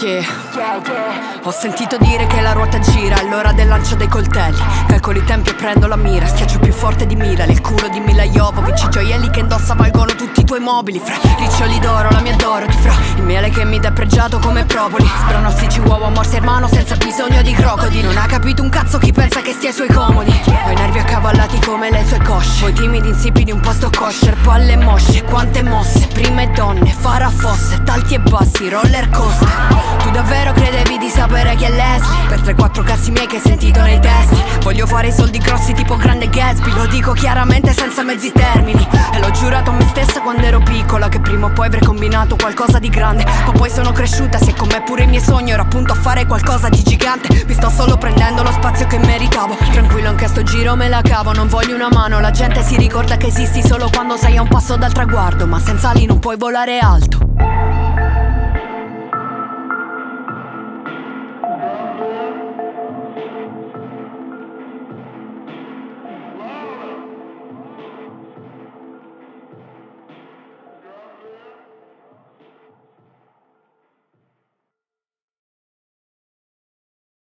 Yeah. Ho sentito dire che la ruota gira, è l'ora del lancio dei coltelli. Calcolo i tempi e prendo la mira, schiaccio più forte di Mila, il culo di Mila Jovovic, i gioielli che indossa valgono tutti i tuoi mobili. Fra riccioli d'oro, la mia d'oro ti fra il miele che mi dà pregiato come propoli. Spronostici uovo morsi hermano senza bisogno di crocodi. Non ha capito un cazzo chi pensa che stia ai suoi comodi. Ho i nervi accavallati come le sue cosce. Poi timidi insipidi un posto kosher, palle mosce, quante mosse, prime donne, farafosse, alti e bassi, roller coaster. Davvero credevi di sapere chi è Leslie? Per 3-4 cazzi miei che hai sentito nei testi Voglio fare i soldi grossi tipo grande Gatsby. Lo dico chiaramente senza mezzi termini. E l'ho giurato a me stessa quando ero piccola Che prima o poi avrei combinato qualcosa di grande. Ma poi sono cresciuta, se con me pure i miei sogni. Ero appunto a fare qualcosa di gigante. Mi sto solo prendendo lo spazio che meritavo. Tranquillo anche a sto giro me la cavo. Non voglio una mano, la gente si ricorda che esisti Solo quando sei a un passo dal traguardo. Ma senza ali non puoi volare alto